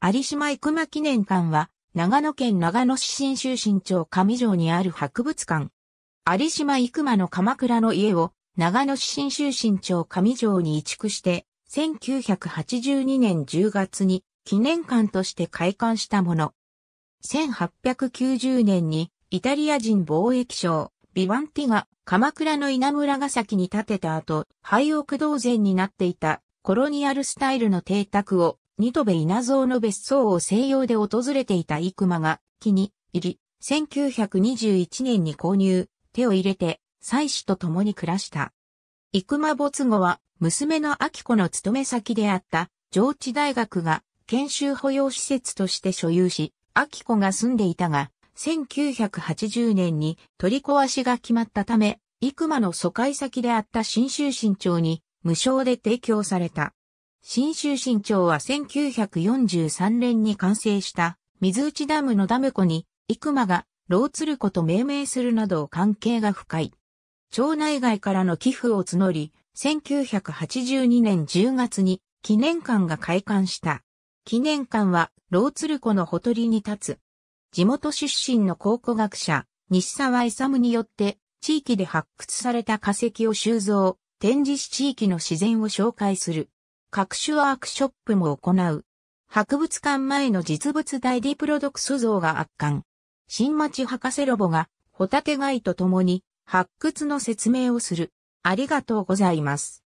有島生馬記念館は、長野県長野市新州新町上条にある博物館。有島生馬の鎌倉の家を、長野市新州新町上条に移築して、1982年10月に記念館として開館したもの。1890年にイタリア人貿易商、ビバンティが鎌倉の稲村ヶ崎に建てた後、廃屋同然になっていたコロニアルスタイルの邸宅を、ニトベ稲造の別荘を西洋で訪れていたイクマが気に入り、1921年に購入、手を入れて、妻子と共に暮らした。生馬没後は、娘の秋子の勤め先であった、上智大学が研修保養施設として所有し、秋子が住んでいたが、1980年に取り壊しが決まったため、生馬の疎開先であった新州新町に無償で提供された。新州新町は1943年に完成した水内ダムのダム湖に生馬がローツル湖と命名するなど関係が深い。町内外からの寄付を募り、1982年10月に記念館が開館した。記念館はローツル湖のほとりに立つ。地元出身の考古学者、西沢勇によって地域で発掘された化石を収蔵、展示し地域の自然を紹介する。各種ワークショップも行う。博物館前の実物大ディプロドクス像が圧巻。新町博士ロボがホタテ貝と共に発掘の説明をする。ありがとうございます。